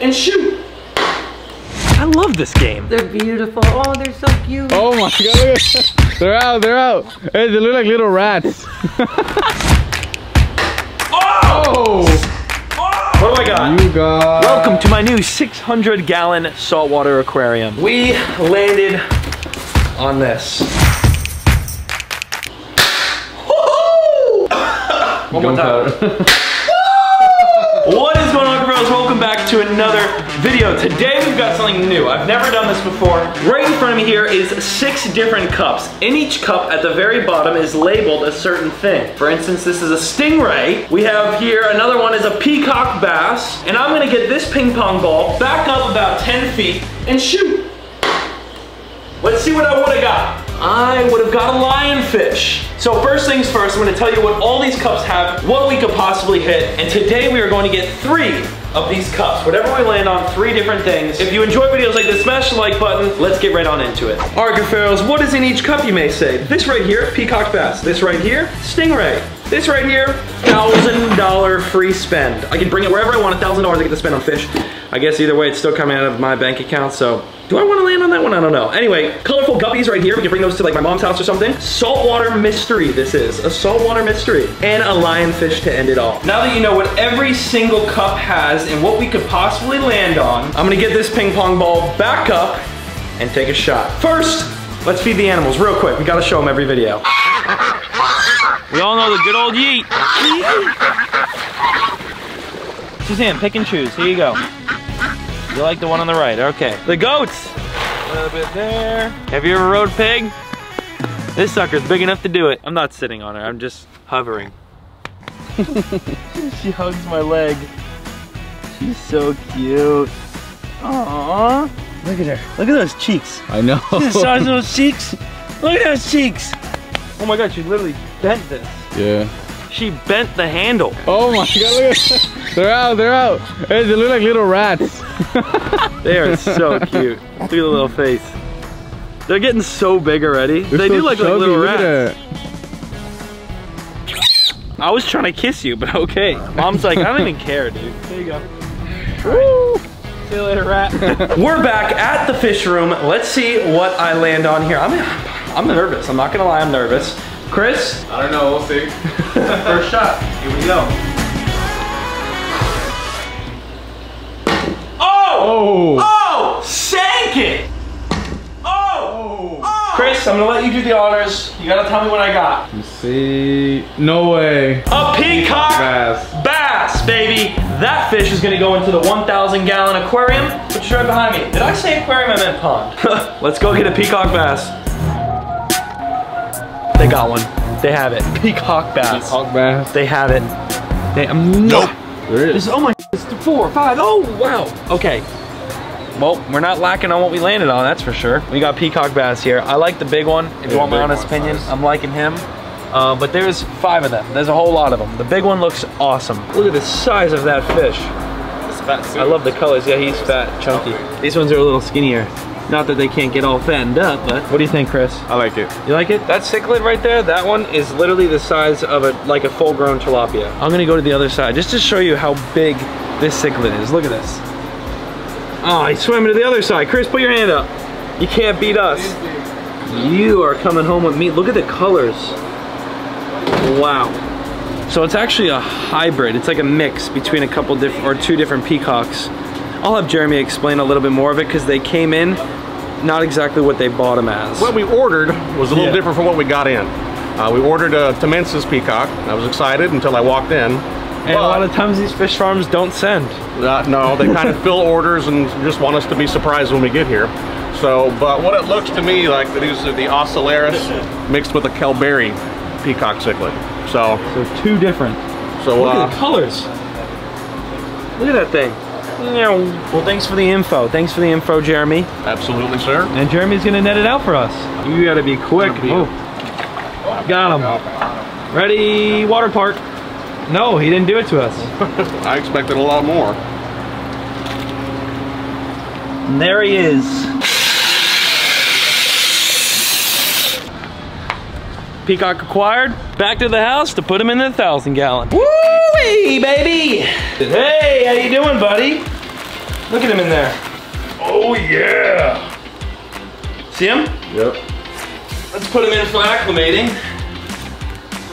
and shoot. I love this game. They're beautiful. Oh, they're so cute. Oh my god, They're out, they're out. Hey, they look like little rats. Oh! oh! What do I got? You got... Welcome to my new 600 gallon saltwater aquarium. We landed on this. One more time. What is going on, girls? Welcome back to another video. Today we've got something new. I've never done this before. Right in front of me here is six different cups. In each cup at the very bottom is labeled a certain thing. For instance, this is a stingray. We have here, another one is a peacock bass. And I'm gonna get this ping pong ball back up about 10 feet and shoot. Let's see what I would've got. I would have got a lionfish. So first things first, I'm gonna tell you what all these cups have, what we could possibly hit, and today we are going to get three of these cups. Whatever we land on, three different things. If you enjoy videos like this, smash the like button. Let's get right on into it. All right, Pharaohs, what is in each cup, you may say? This right here, peacock bass. This right here, stingray. This right here, $1,000 free spend. I can bring it wherever I want, $1,000 I get to spend on fish. I guess either way, it's still coming out of my bank account, so do I want to land on that one? I don't know. Anyway, colorful guppies right here. We can bring those to like my mom's house or something. Saltwater mystery, this is. A saltwater mystery. And a lionfish to end it all. Now that you know what every single cup has and what we could possibly land on, I'm gonna get this ping pong ball back up and take a shot. First, let's feed the animals real quick. We gotta show them every video. We all know the good old yeet. Suzanne, pick and choose. Here you go. You like the one on the right, okay. The goats. A little bit there. Have you ever rode pig? This sucker's big enough to do it. I'm not sitting on her, I'm just hovering. she hugs my leg. She's so cute. Aww. Look at her. Look at those cheeks. I know. See the size of those cheeks? Look at those cheeks. Oh my god, she literally bent this. Yeah. She bent the handle. Oh my god, look at They're out, they're out. Hey, they look like little rats. They are so cute. Look at the little face. They're getting so big already. They're they so do look like chubby, little look at rats. that. I was trying to kiss you, but okay. Mom's like, I don't even care, dude. There you go. Woo! See you later, rat. We're back at the fish room. Let's see what I land on here. I'm, I'm nervous. I'm not gonna lie, I'm nervous. Chris? I don't know, we'll see. First shot. Here we go. Oh! Oh! Oh! Sank it! Oh! oh! Oh! Chris, I'm gonna let you do the honors. You gotta tell me what I got. Let's see. No way. A peacock Bass. bass, baby. That fish is gonna go into the 1,000 gallon aquarium, which is right behind me. Did I say aquarium? I meant pond. Let's go get a peacock bass. They got one. They have it. Peacock bass. Hawk bass. They have it. They, um, nope. There it This is. is, oh my, it's four, five, oh wow. Okay. Well, we're not lacking on what we landed on, that's for sure. We got peacock bass here. I like the big one, if you want my honest opinion. nice. I'm liking him. Uh, but there's five of them. There's a whole lot of them. The big one looks awesome. Look at the size of that fish. I love the colors. Yeah, he's fat, chunky. These ones are a little skinnier. Not that they can't get all fattened up, but what do you think, Chris? I like it. You like it? That cichlid right there, that one is literally the size of a like a full-grown tilapia. I'm gonna go to the other side just to show you how big this cichlid is. Look at this. Oh, he's swimming to the other side. Chris, put your hand up. You can't beat us. You are coming home with me. Look at the colors. Wow. So it's actually a hybrid. It's like a mix between a couple different or two different peacocks. I'll have Jeremy explain a little bit more of it because they came in not exactly what they bought them as. What we ordered was a little Yeah. different from what we got in. Uh, we ordered a Temensis peacock. I was excited until I walked in. And a lot of times these fish farms don't send. Uh, no, they kind of fill orders and just want us to be surprised when we get here. So, but what it looks to me like that these are the Ocellaris mixed with a Kelberi peacock cichlid. So, So two different. so Look at the uh, colors. Look at that thing. Well, thanks for the info. Thanks for the info, Jeremy. absolutely, sir. And Jeremy's gonna net it out for us. You gotta be quick. Oh. Got him. Ready, water park. No, he didn't do it to us. I expected a lot more. And there he is. Peacock acquired. Back to the house to put him in the thousand gallon. Woo baby! Hey, how you doing, buddy? Look at him in there. Oh yeah. See him? Yep. Let's put him in for acclimating.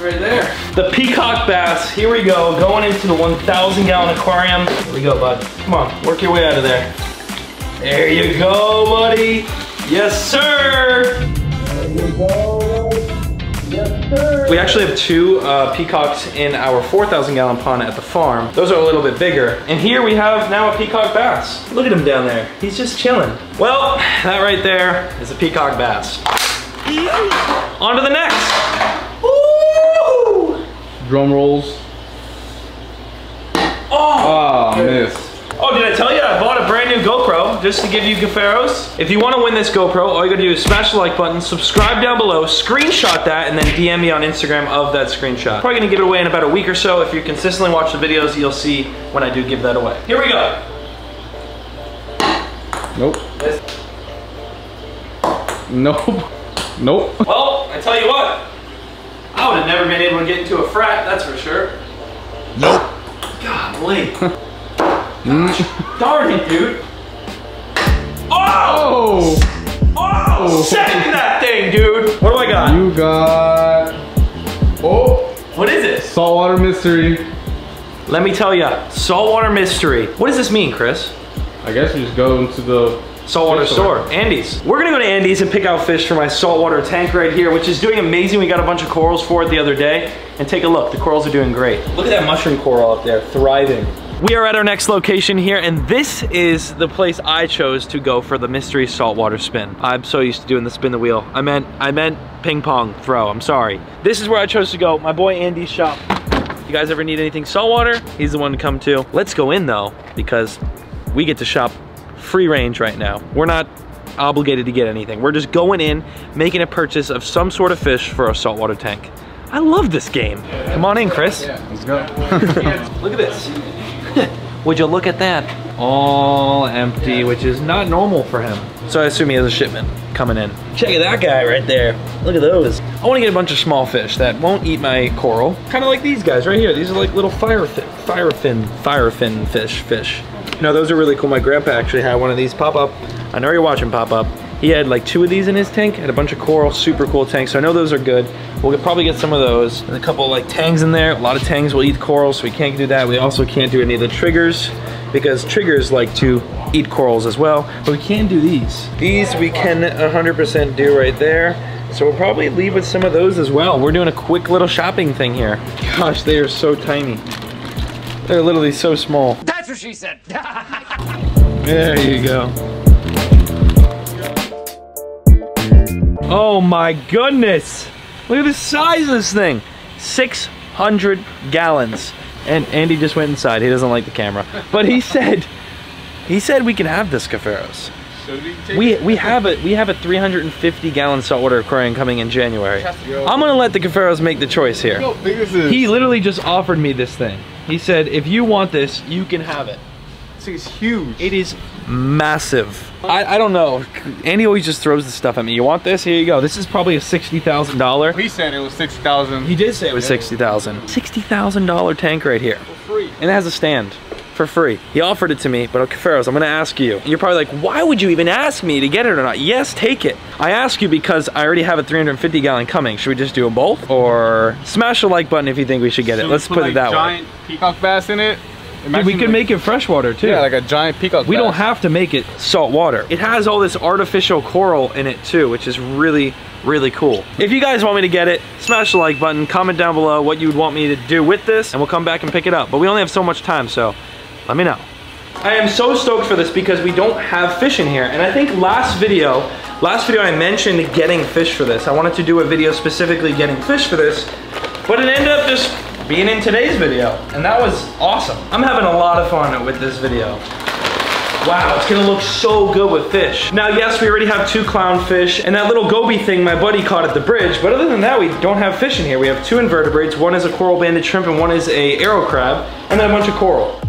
Right there. The peacock bass, here we go, going into the 1,000 gallon aquarium. Here we go, bud. Come on, work your way out of there. There you go, buddy. Yes, sir. There you go. We actually have two uh, peacocks in our 4,000 gallon pond at the farm. Those are a little bit bigger. And here we have now a peacock bass. Look at him down there. He's just chilling. Well, that right there is a peacock bass. On to the next. Woo! Drum rolls. Oh! Missed. Oh, did I tell you I bought a brand new GoPro just to give you Cuffaros? If you want to win this GoPro, all you gotta do is smash the like button, subscribe down below, screenshot that, and then DM me on Instagram of that screenshot. Probably gonna give it away in about a week or so. If you consistently watch the videos, you'll see when I do give that away. Here we go. Nope. Nope. Nope. Well, I tell you what, I would have never been able to get into a frat, that's for sure. Nope. Golly. Gosh, mm. darn it, dude. Oh! Oh! Oh! Send that thing, dude! What do I got? You got. Oh! What is this? Saltwater mystery. Let me tell you, saltwater mystery. What does this mean, Chris? I guess you just go into the Saltwater store, store. Andy's. We're gonna go to Andy's and pick out fish for my saltwater tank right here, which is doing amazing. We got a bunch of corals for it the other day. And take a look, the corals are doing great. Look at that mushroom coral up there, thriving. We are at our next location here, and this is the place I chose to go for the mystery saltwater spin. I'm so used to doing the spin the wheel. I meant, I meant ping pong throw, I'm sorry. This is where I chose to go, my boy Andy's shop. If you guys ever need anything saltwater, he's the one to come to. Let's go in though, because we get to shop free range right now. We're not obligated to get anything. We're just going in, making a purchase of some sort of fish for a saltwater tank. I love this game. Come on in, Chris. Let's go. Look at this. Would you look at that? All empty, which is not normal for him. So I assume he has a shipment coming in. Check out that guy right there. Look at those. I want to get a bunch of small fish that won't eat my coral. Kind of like these guys right here. These are like little fire fin, fire fin, fire fin fish, fish. No, those are really cool. My grandpa actually had one of these pop up. I know you're watching pop up. He had like two of these in his tank, had a bunch of coral, super cool tanks. So I know those are good. We'll probably get some of those. And a couple like tangs in there. A lot of tangs will eat coral, so we can't do that. We also can't do any of the triggers because triggers like to eat corals as well. But we can do these. These we can 100% do right there. So we'll probably leave with some of those as well. We're doing a quick little shopping thing here. Gosh, they are so tiny. They're literally so small. That's what she said. There you go. Oh my goodness. Look at the size of this thing. 600 gallons. And Andy just went inside. He doesn't like the camera. But he said, he said we can have this Cuffaros. We we have a we have a 350 gallon saltwater aquarium coming in January. I'm gonna let the Cuffaros make the choice here. How big is this? He literally just offered me this thing. He said, if you want this, you can have it. This thing is huge. It is massive. I, I don't know. Andy always just throws the stuff at me. You want this? Here you go. This is probably a $60,000. He said it was six thousand. He did say it was 60000 $60,000 tank right here. For free. And it has a stand for free. He offered it to me, but okay, Pharaohs, I'm gonna ask you. You're probably like, why would you even ask me to get it or not? Yes, take it. I ask you because I already have a 350 gallon coming. Should we just do them both? Or smash the like button if you think we should get it. Let's we put, like it that way. giant peacock bass in it. We could like- make it freshwater too. Yeah, like a giant peacock We bass. don't have to make it salt water. It has all this artificial coral in it too, which is really, really cool. If you guys want me to get it, smash the like button, comment down below what you would want me to do with this, and we'll come back and pick it up. But we only have so much time, so let me know. I am so stoked for this because we don't have fish in here. And I think last video, last video I mentioned getting fish for this. I wanted to do a video specifically getting fish for this, but it ended up just being in today's video. And that was awesome. I'm having a lot of fun with this video. Wow, it's gonna look so good with fish. Now, yes, we already have two clownfish and that little goby thing my buddy caught at the bridge, but other than that, we don't have fish in here. We have two invertebrates. One is a coral banded shrimp and one is a arrow crab, and then a bunch of coral.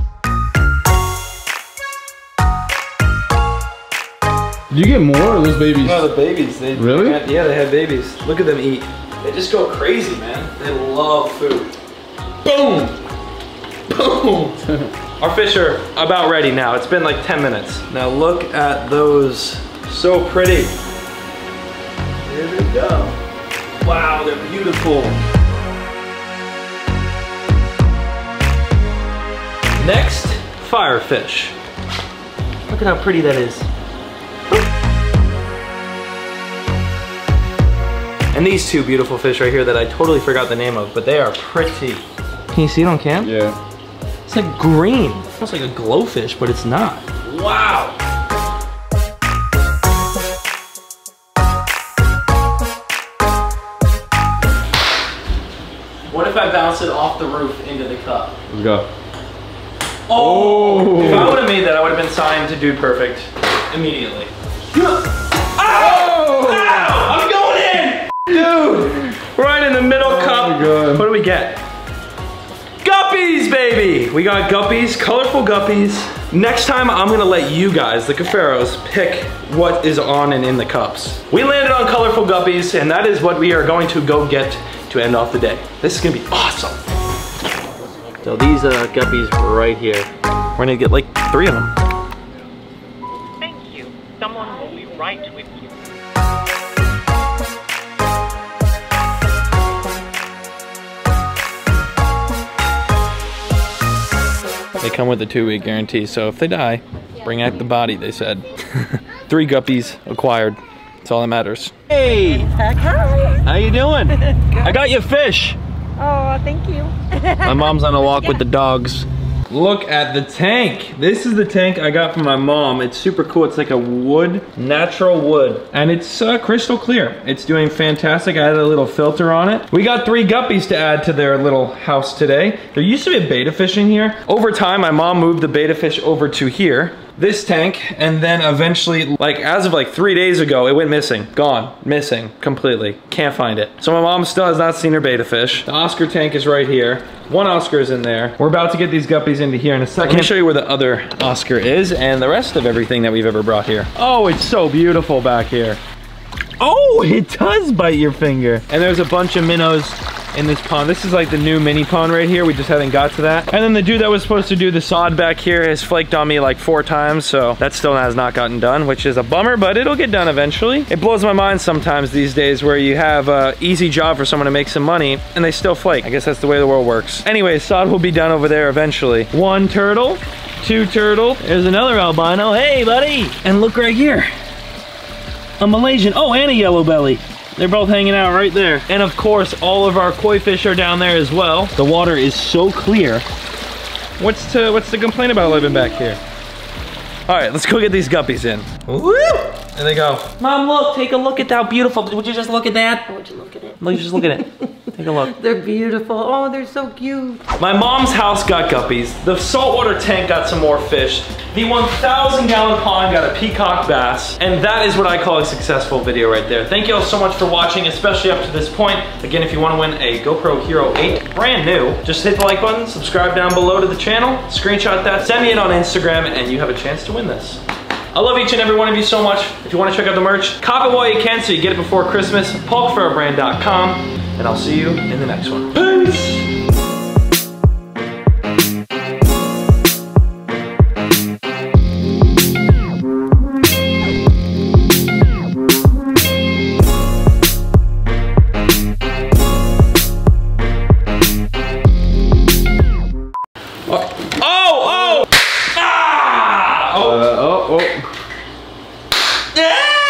Did you get more of those babies? No, the babies. They, Really? Yeah, they have babies. Look at them eat. They just go crazy, man. They love food. Boom! Boom! Our fish are about ready now. It's been like 10 minutes. Now look at those. So pretty. Here they go. Wow, they're beautiful. Next, firefish. Look at how pretty that is. And these two beautiful fish right here that I totally forgot the name of, but they are pretty. Can you see it on cam? Yeah. It's like green. It looks like a glowfish, but it's not. Wow. What if I bounce it off the roof into the cup? Let's go. Oh! oh. If I would have made that, I would have been signed to Dude Perfect immediately. Ow! Ow! I'm going in! Dude! Right in the middle oh cup. my God. What do we get? Guppies, baby! We got guppies, colorful guppies. Next time, I'm gonna let you guys, the Cuffaros, pick what is on and in the cups. We landed on colorful guppies, and that is what we are going to go get to end off the day. This is gonna be awesome. So these uh, guppies right here, we're gonna get like three of them. They come with a two week guarantee, so if they die, bring out the body, they said. Three guppies acquired. That's all that matters. Hey! How you doing? I got you fish. Oh, thank you. My mom's on a walk with the dogs. Look at the tank. This is the tank I got from my mom. It's super cool. It's like a wood, natural wood. And it's uh, crystal clear. It's doing fantastic. I added a little filter on it. We got three guppies to add to their little house today. There used to be a betta fish in here. Over time, my mom moved the betta fish over to here this tank and then eventually like as of like three days ago it went missing. Gone. Missing. Completely. Can't find it. So my mom still has not seen her betta fish. The oscar tank is right here. One oscar is in there. We're about to get these guppies into here in a second. Let me show you where the other oscar is and the rest of everything that we've ever brought here. Oh it's so beautiful back here. Oh, it does bite your finger. And there's a bunch of minnows in this pond. This is like the new mini pond right here. We just haven't got to that. And then the dude that was supposed to do the sod back here has flaked on me like four times. So that still has not gotten done, which is a bummer, but it'll get done eventually. It blows my mind sometimes these days where you have a easy job for someone to make some money and they still flake. I guess that's the way the world works. Anyway, sod will be done over there eventually. One turtle, two turtle. There's another albino. Hey, buddy. And look right here a Malaysian, oh, and a yellow belly. They're both hanging out right there. And of course, all of our koi fish are down there as well. The water is so clear. What's to what's to complain about living back here? All right, let's go get these guppies in. Woo! There they go. Mom, look, take a look at how beautiful. Would you just look at that? Would you look at it? Look, just look at it. Take a look. They're beautiful. Oh, they're so cute. My mom's house got guppies. The saltwater tank got some more fish. The 1,000 gallon pond got a peacock bass. And that is what I call a successful video right there. Thank you all so much for watching, especially up to this point. Again, if you want to win a GoPro Hero 8, brand new, just hit the like button, subscribe down below to the channel, screenshot that, send me it on Instagram, and you have a chance to win this. I love each and every one of you so much. If you want to check out the merch, cop it while you can so you get it before Christmas. PaulCuffaroBrand.com, and I'll see you in the next one. Peace!